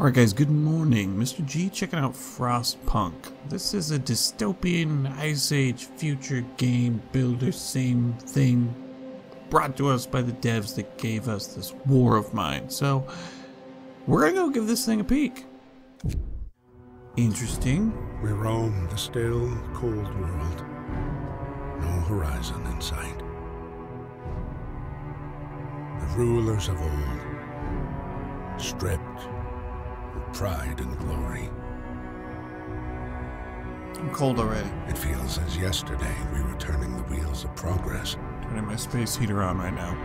Alright guys, good morning. Mr. G checking out Frostpunk. This is a dystopian Ice Age future game builder same thing brought to us by the devs that gave us this War of Mine. So, we're gonna go give this thing a peek. Interesting. We roam the still, cold world. No horizon in sight. The rulers of old, stripped pride and glory. I'm cold already. It feels as yesterday we were turning the wheels of progress Turning my space heater on right now.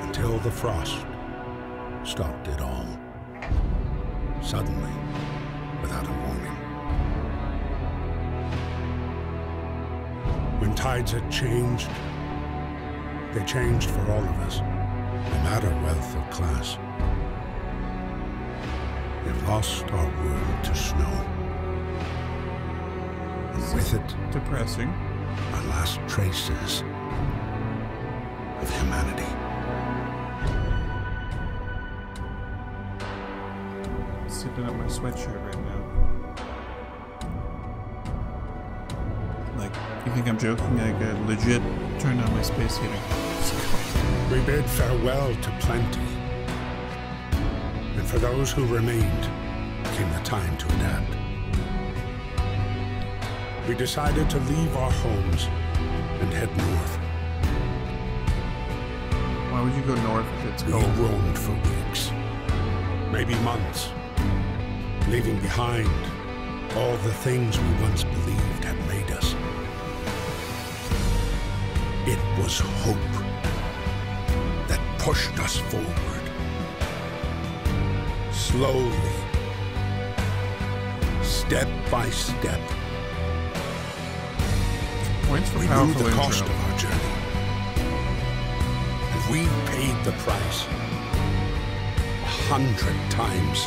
until the frost stopped it all. Suddenly, without a warning. When tides had changed, they changed for all of us, no matter wealth or class. Lost our world to snow. And with it, Depressing. our last traces of humanity. Sipping up my sweatshirt right now. Like, you think I'm joking? Like, I legit turned on my space heater. We bid farewell to plenty. For those who remained, came the time to adapt. We decided to leave our homes and head north. Why would you go north if it's We cold? roamed for weeks, maybe months, leaving behind all the things we once believed had made us. It was hope that pushed us forward. Slowly, step by step, Points for we knew the cost intro. of our journey. And we paid the price a hundred times.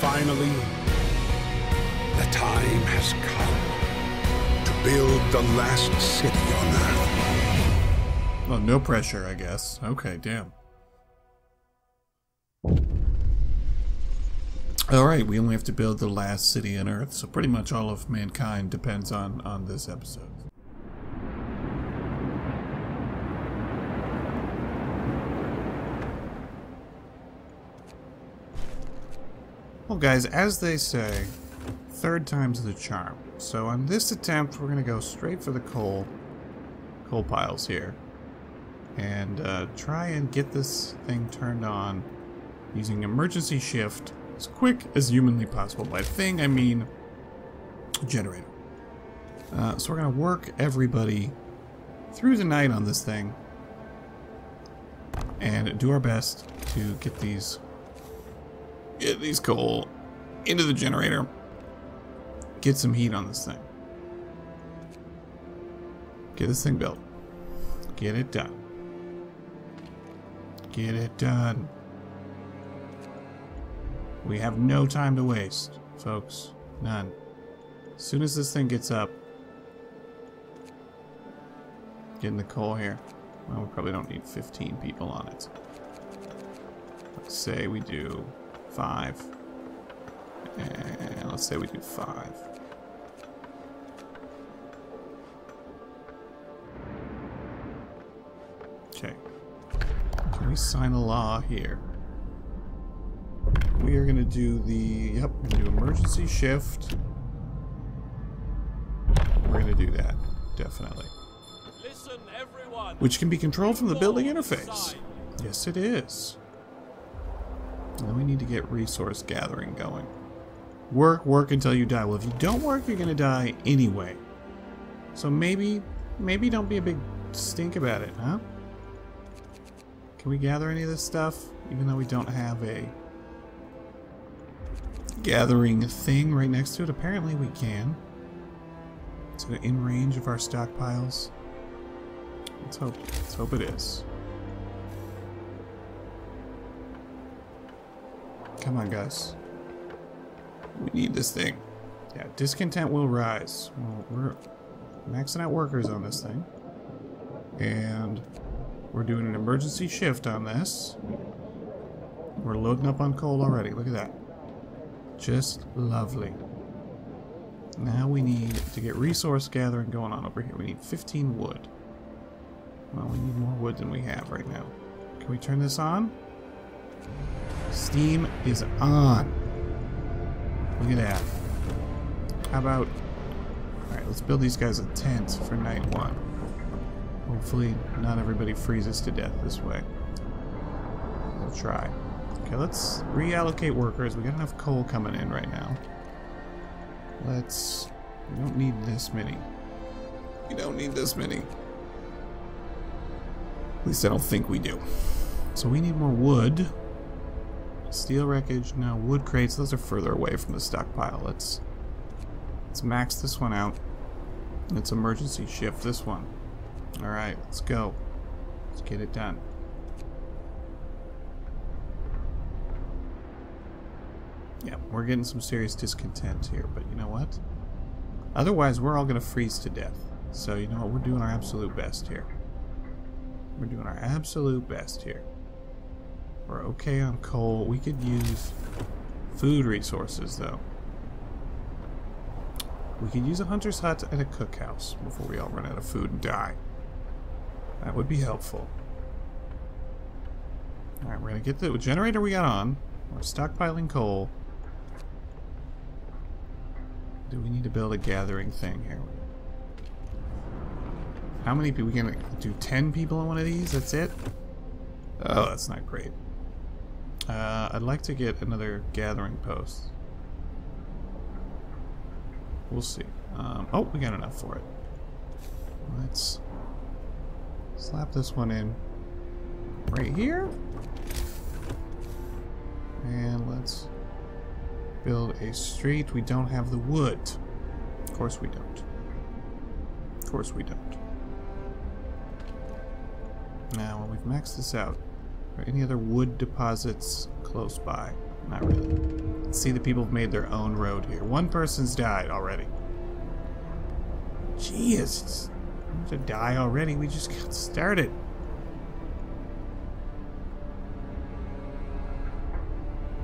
Finally, the time has come to build the last city on Earth. Well, no pressure, I guess. Okay, damn. Alright, we only have to build the last city on Earth, so pretty much all of mankind depends on, on this episode. Well, guys, as they say, third time's the charm. So on this attempt, we're going to go straight for the coal, coal piles here. And uh, try and get this thing turned on using emergency shift as quick as humanly possible. By thing, I mean generator. Uh, so we're going to work everybody through the night on this thing and do our best to get these get these coal into the generator get some heat on this thing get this thing built get it done get it done we have no time to waste folks. None. As soon as this thing gets up getting the coal here. Well we probably don't need 15 people on it. Let's say we do five. And let's say we do five. Okay. Can we sign a law here we are gonna do the yep we're gonna do emergency shift we're gonna do that definitely Listen, everyone. which can be controlled from the building interface. Yes, it is. And then we need to get resource gathering going. Work, work until you die. Well, if you don't work, you're gonna die anyway. So maybe, maybe don't be a big stink about it, huh? Can we gather any of this stuff, even though we don't have a gathering a thing right next to it? Apparently we can. So in range of our stockpiles. Let's hope. Let's hope it is. Come on, guys. We need this thing. Yeah, discontent will rise. Well, we're maxing out workers on this thing. And we're doing an emergency shift on this. We're loading up on coal already. Look at that. Just lovely. Now we need to get resource gathering going on over here. We need 15 wood. Well, we need more wood than we have right now. Can we turn this on? Steam is on. Look at that. How about... Alright, let's build these guys a tent for night one. Hopefully not everybody freezes to death this way. We'll try. Okay, let's reallocate workers. We got enough coal coming in right now. Let's... We don't need this many. We don't need this many. At least I don't think we do. So we need more wood. Steel wreckage, no. Wood crates, those are further away from the stockpile. Let's let's max this one out. Let's emergency shift this one. Alright, let's go. Let's get it done. Yeah, we're getting some serious discontent here, but you know what? Otherwise, we're all going to freeze to death. So, you know what? We're doing our absolute best here. We're doing our absolute best here. We're okay on coal. We could use food resources, though. We could use a hunter's hut and a cookhouse before we all run out of food and die. That would be helpful. Alright, we're going to get the generator we got on. We're stockpiling coal. Do we need to build a gathering thing here? How many people? We gonna do 10 people in one of these? That's it? Oh, that's not great. Uh, I'd like to get another gathering post. We'll see. Um, oh, we got enough for it. Let's slap this one in right here. And let's build a street. We don't have the wood. Of course we don't. Of course we don't. Now, when we've maxed this out, are any other wood deposits close by? Not really. See, the people have made their own road here. One person's died already. Jeez, to die already. We just got started.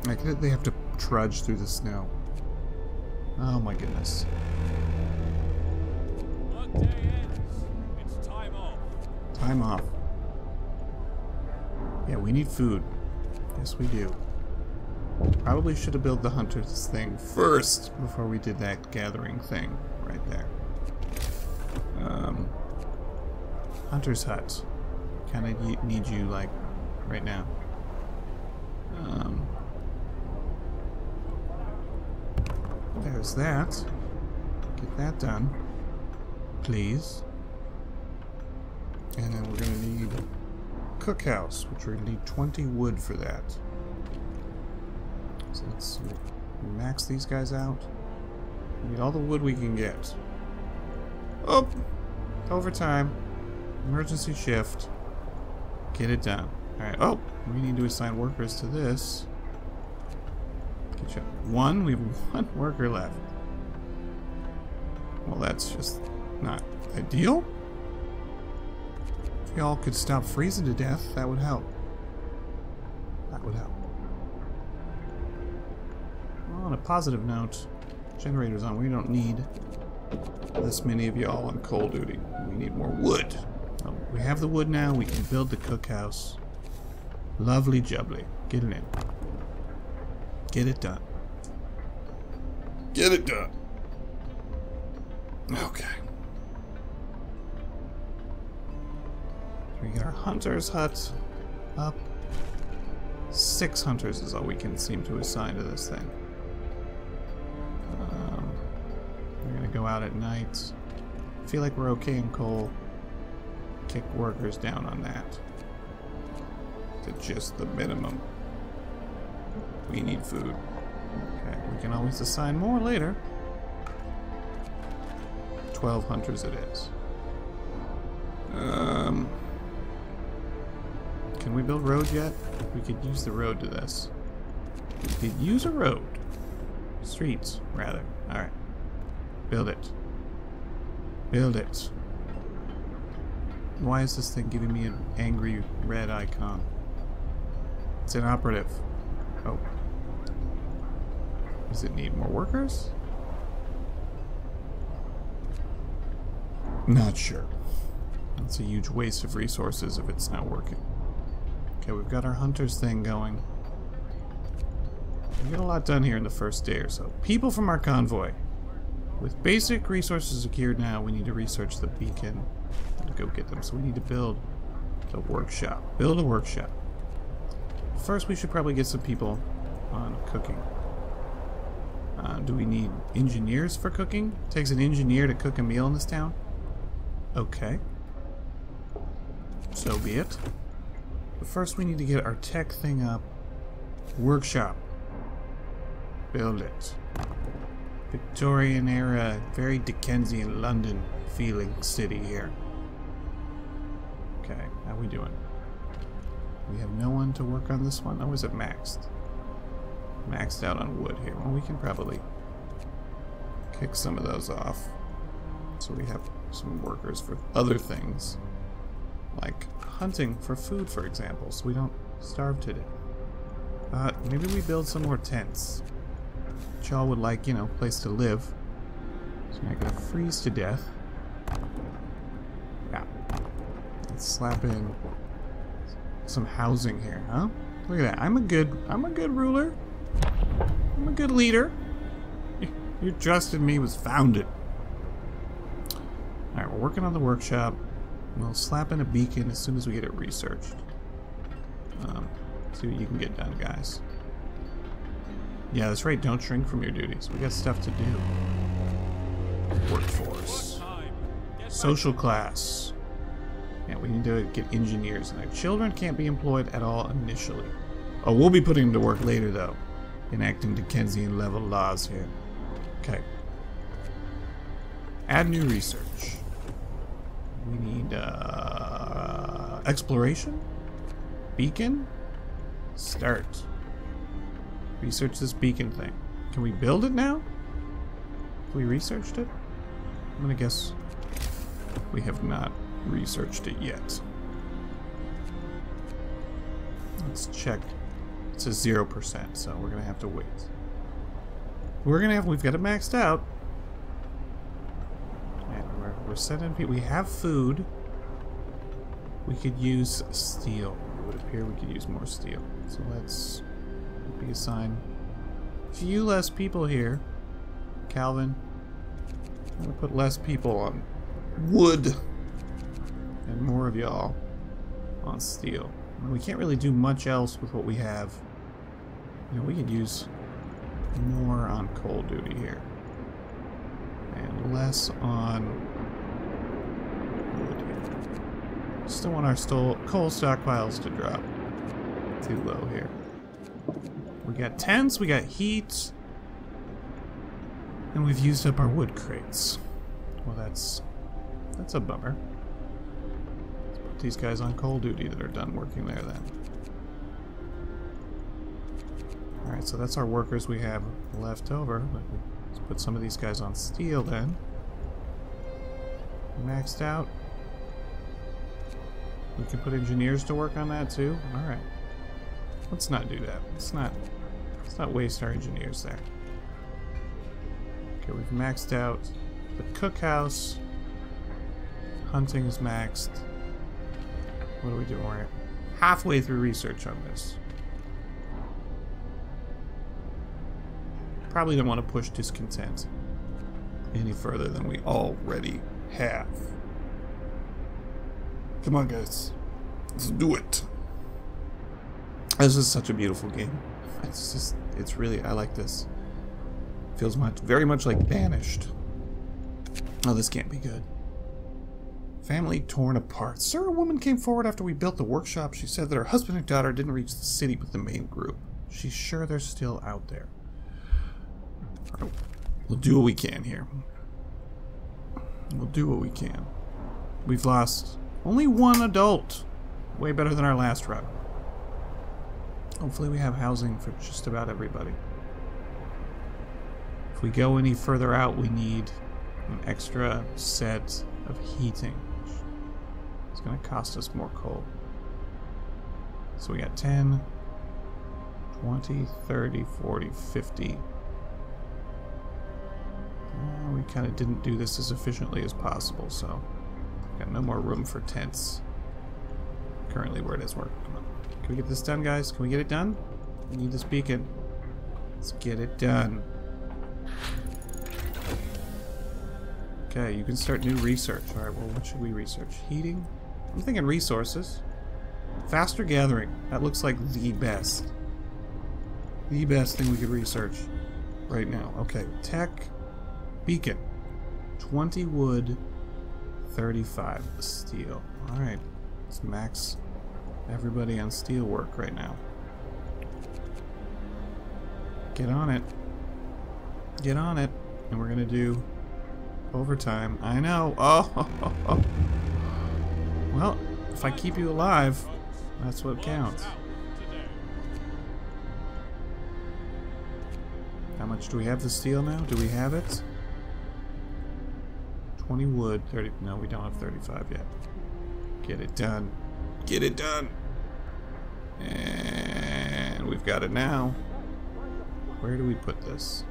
Like they have to trudge through the snow. Oh my goodness. Time off. Yeah, we need food. Yes, we do. Probably should have built the hunter's thing first before we did that gathering thing right there. Um, hunter's hut. Kind of need you like right now. Um, there's that. Get that done, please. And then we're gonna need cookhouse, which we're gonna need 20 wood for that. So let's max these guys out. We need all the wood we can get. Oh! Overtime. Emergency shift. Get it done. Alright, oh! We need to assign workers to this. One? We have one worker left. Well, that's just not ideal. If y'all could stop freezing to death, that would help. That would help. Well, on a positive note, generators on. We don't need this many of y'all on coal duty. We need more wood. Oh, we have the wood now. We can build the cookhouse. Lovely jubbly. Get it in. Get it done. Get it done. Okay. We get our hunter's hut up. Six hunters is all we can seem to assign to this thing. Um, we're gonna go out at night. Feel like we're okay in coal. Kick workers down on that. To just the minimum. We need food. Okay, we can always assign more later. 12 hunters it is. Um, can we build road yet? We could use the road to this. We could use a road. Streets, rather. Alright. Build it. Build it. Why is this thing giving me an angry red icon? It's inoperative. Oh. Does it need more workers? Not sure. That's a huge waste of resources if it's not working. Okay, we've got our hunters thing going. We get a lot done here in the first day or so. People from our convoy. With basic resources secured now, we need to research the beacon and go get them. So we need to build a workshop. Build a workshop. First, we should probably get some people on cooking. Uh, do we need engineers for cooking? takes an engineer to cook a meal in this town? Okay. So be it. But first we need to get our tech thing up. Workshop. Build it. Victorian era, very Dickensian London feeling city here. Okay, how we doing? We have no one to work on this one? Oh, is it maxed? Maxed out on wood here. Well, we can probably kick some of those off. So we have some workers for other things. Like hunting for food, for example, so we don't starve to death. Uh, maybe we build some more tents. Y'all would like, you know, place to live. So you're not gonna freeze to death. Yeah. Let's slap in some housing here, huh? Look at that. I'm a good I'm a good ruler. I'm a good leader. Your trust in me was founded. Alright, we're working on the workshop. We'll slap in a beacon as soon as we get it researched. Um, see what you can get done, guys. Yeah, that's right. Don't shrink from your duties. We got stuff to do. Workforce. Social class. Yeah, we need to get engineers in there. Children can't be employed at all initially. Oh, we'll be putting them to work later, though. Enacting Dickensian level laws here. Okay. Add new research. We need uh, exploration, beacon, start. Research this beacon thing. Can we build it now? Have we researched it? I'm gonna guess we have not researched it yet. Let's check. Zero percent, so we're gonna have to wait. We're gonna have. We've got it maxed out. And we're we're sending people. We have food. We could use steel. It would appear we could use more steel. So let's be assigned few less people here. Calvin. I'm gonna put less people on wood and more of y'all on steel. we can't really do much else with what we have. You know, we could use more on coal duty here. And less on wood here. Still want our coal stockpiles to drop too low here. We got tents, we got heat, and we've used up our wood crates. Well, that's that's a bummer. Let's put these guys on coal duty that are done working there then. Alright, so that's our workers we have left over. Let's put some of these guys on steel then. Maxed out. We can put engineers to work on that too. Alright. Let's not do that. Let's not let's not waste our engineers there. Okay, we've maxed out the cookhouse. Hunting is maxed. What are we doing? We're halfway through research on this. Probably don't want to push discontent any further than we already have. Come on, guys. Let's do it. This is such a beautiful game. It's just, it's really, I like this. Feels much, very much like Banished. Oh, this can't be good. Family torn apart. Sir, a woman came forward after we built the workshop. She said that her husband and daughter didn't reach the city with the main group. She's sure they're still out there. We'll do what we can here. We'll do what we can. We've lost only one adult. Way better than our last run. Hopefully we have housing for just about everybody. If we go any further out, we need an extra set of heating. It's going to cost us more coal. So we got 10, 20, 30, 40, 50. Uh, we kind of didn't do this as efficiently as possible, so got no more room for tents. Currently where it is on. Can we get this done, guys? Can we get it done? We need this beacon. Let's get it done. Okay, you can start new research. Alright, well, what should we research? Heating? I'm thinking resources. Faster gathering. That looks like the best. The best thing we could research right now. Okay, tech. Beacon. 20 wood, 35 steel. Alright, let's max everybody on steel work right now. Get on it. Get on it. And we're gonna do overtime. I know. Oh. Well, if I keep you alive, that's what counts. How much do we have the steel now? Do we have it? 20 wood, 30. No, we don't have 35 yet. Get it done. Get it done. And we've got it now. Where do we put this?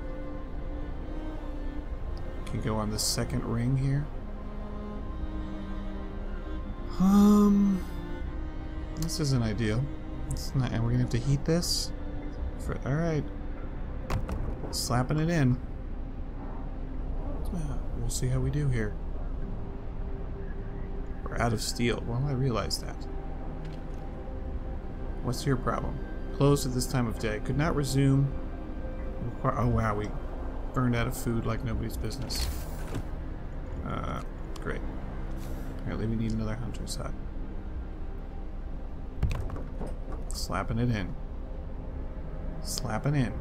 Can go on the second ring here. Um, this isn't ideal. It's not, and we're gonna have to heat this. For all right, slapping it in. We'll see how we do here. We're out of steel. Well, I realize that. What's your problem? Closed at this time of day. Could not resume. Oh wow, we burned out of food like nobody's business. Uh, great. Apparently we need another hunter's hut. Slapping it in. Slapping in.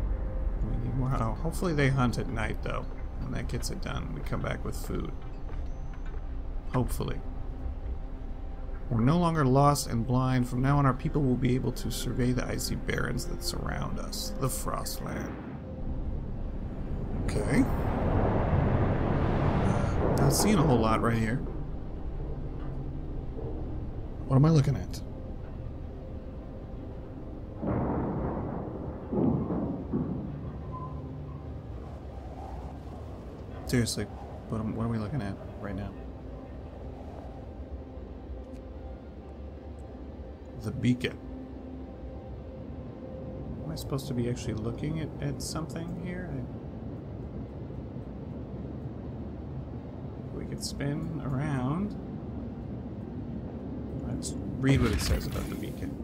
We need more. Oh, hopefully they hunt at night though. When that gets it done, we come back with food. Hopefully. We're no longer lost and blind. From now on, our people will be able to survey the icy barrens that surround us, the Frostland. Okay. Uh, not seeing a whole lot right here. What am I looking at? Seriously, what what are we looking at right now? The beacon. Am I supposed to be actually looking at, at something here? We could spin around. Let's read what it says about the beacon.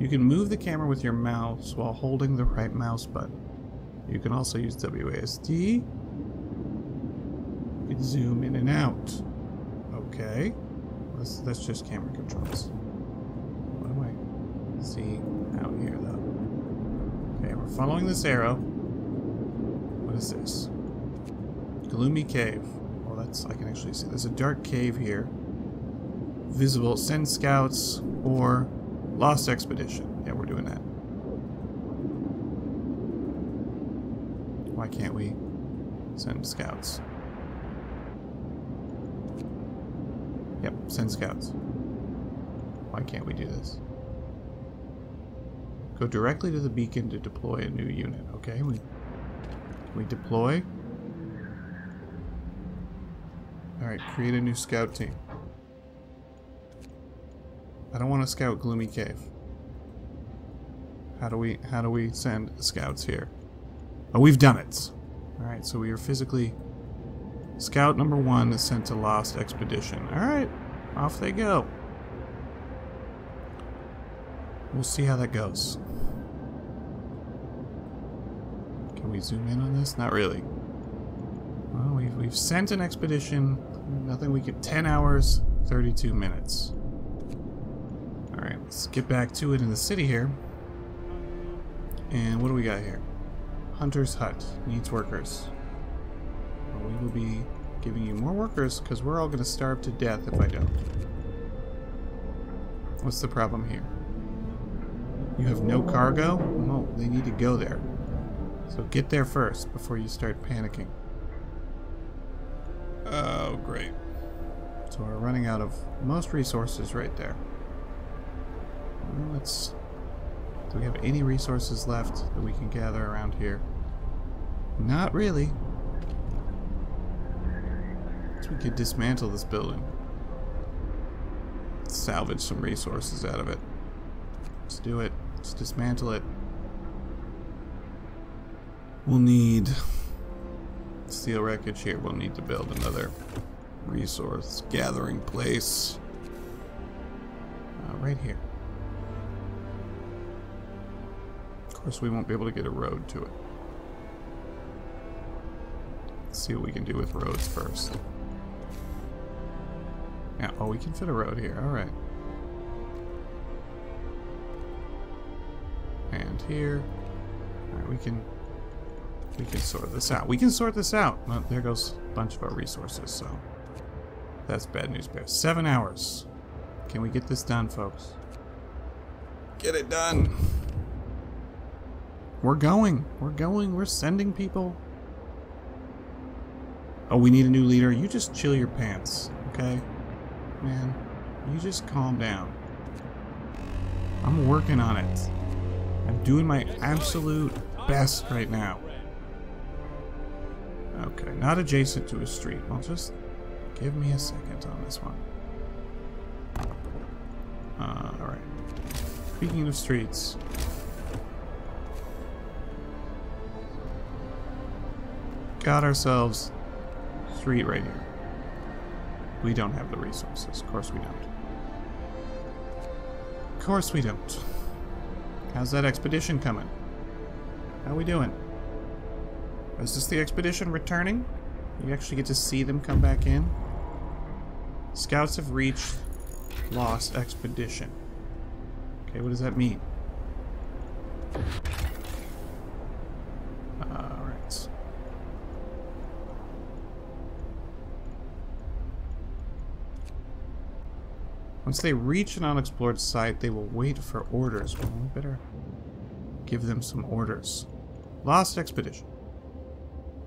You can move the camera with your mouse while holding the right mouse button. You can also use WASD. Can zoom in and out. Okay. That's, that's just camera controls. What do I see out here, though? Okay, we're following this arrow. What is this? Gloomy cave. Well, that's I can actually see. There's a dark cave here. Visible. Send scouts or lost expedition. Yeah, we're doing that. Why can't we send scouts? Yep, send scouts. Why can't we do this? Go directly to the beacon to deploy a new unit. Okay, we we deploy. All right, create a new scout team. I don't want to scout Gloomy Cave. How do we how do we send scouts here? Oh, we've done it. All right, so we are physically Scout number one is sent to Lost Expedition. All right, off they go. We'll see how that goes. Can we zoom in on this? Not really. Well, we've, we've sent an expedition. Nothing we could. 10 hours, 32 minutes. Alright, let's get back to it in the city here. And what do we got here? Hunter's Hut needs workers. Will be giving you more workers because we're all going to starve to death if I don't. What's the problem here? You have no cargo? No, they need to go there. So get there first before you start panicking. Oh, great. So we're running out of most resources right there. Well, let's Do we have any resources left that we can gather around here? Not really. So we could dismantle this building. Salvage some resources out of it. Let's do it. Let's dismantle it. We'll need steel wreckage here. We'll need to build another resource gathering place. Uh, right here. Of course, we won't be able to get a road to it. Let's see what we can do with roads first. Yeah, oh, we can fit a road here. Alright. And here. Alright, we can we can sort this out. We can sort this out. Well, there goes a bunch of our resources, so that's bad news bears. Seven hours. Can we get this done, folks? Get it done. We're going. We're going. We're sending people. Oh, we need a new leader. You just chill your pants, okay? Man, you just calm down. I'm working on it. I'm doing my absolute best right now. Okay, not adjacent to a street. Well, just give me a second on this one. Uh, alright. Speaking of streets. Got ourselves street right here. We don't have the resources. Of course we don't. Of course we don't. How's that expedition coming? How are we doing? Is this the expedition returning? You actually get to see them come back in? Scouts have reached lost expedition. Okay, what does that mean? Alright. Once they reach an unexplored site, they will wait for orders. Well, we better give them some orders. Lost expedition.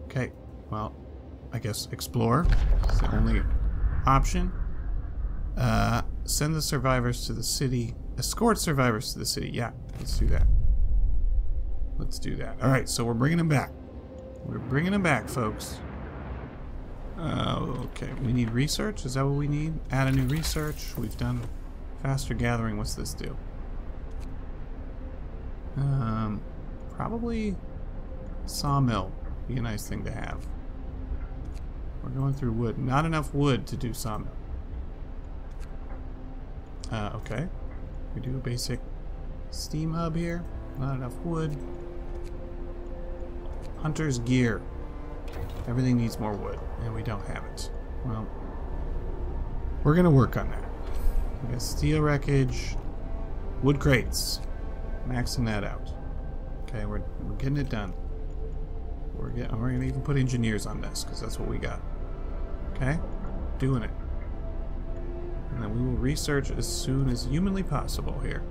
Okay, well, I guess explore is the only option. Uh, send the survivors to the city. Escort survivors to the city. Yeah, let's do that. Let's do that. All right, so we're bringing them back. We're bringing them back, folks. Uh, okay, we need research. Is that what we need? Add a new research. We've done faster gathering. What's this do? Um, probably sawmill. Be a nice thing to have. We're going through wood. Not enough wood to do sawmill. Uh, okay. We do a basic steam hub here. Not enough wood. Hunter's gear. Everything needs more wood, and we don't have it. Well, we're gonna work on that. We got steel wreckage, wood crates. Maxing that out. Okay, we're, we're getting it done. We're getting, we're gonna even put engineers on this because that's what we got. Okay, doing it. And then we will research as soon as humanly possible here.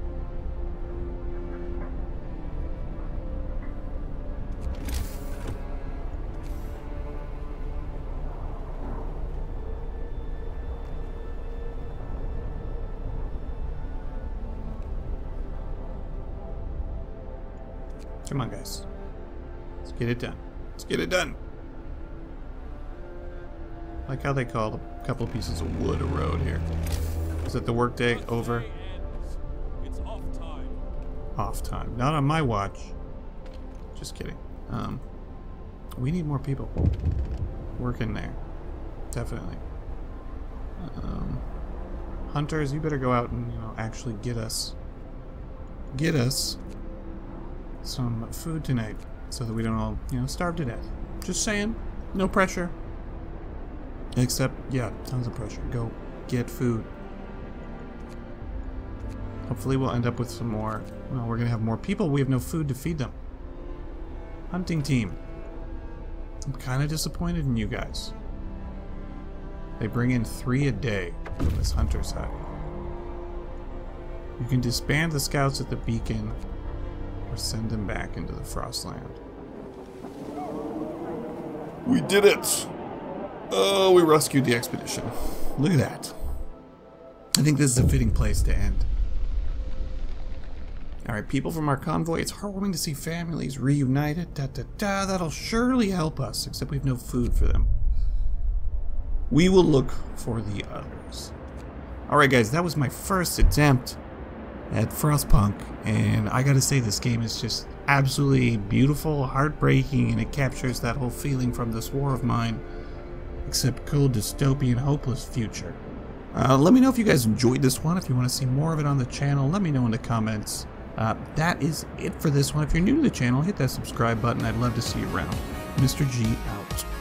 Come on, guys. Let's get it done. Let's get it done. Like how they call a couple pieces of wood a road here. Is it the workday over? It's off time. Off time. Not on my watch. Just kidding. Um, we need more people working there. Definitely. Um, hunters, you better go out and you know actually get us, get us some food tonight, so that we don't all you know starve to death. Just saying. No pressure. Except, yeah, tons of pressure. Go get food. Hopefully we'll end up with some more. Well, we're gonna have more people. We have no food to feed them. Hunting team. I'm kind of disappointed in you guys. They bring in three a day from this hunter's hut. You can disband the scouts at the beacon or send them back into the Frostland. We did it! Oh, we rescued the expedition. Look at that. I think this is a fitting place to end. Alright, people from our convoy, it's heartwarming to see families reunited. Da da da, that'll surely help us, except we have no food for them. We will look for the others. Alright guys, that was my first attempt at Frostpunk, and I gotta say this game is just absolutely beautiful, heartbreaking, and it captures that whole feeling from this war of mine, except cold, dystopian, hopeless future. Uh, let me know if you guys enjoyed this one. If you want to see more of it on the channel, let me know in the comments. Uh, that is it for this one. If you're new to the channel, hit that subscribe button. I'd love to see you around. Mr. G out.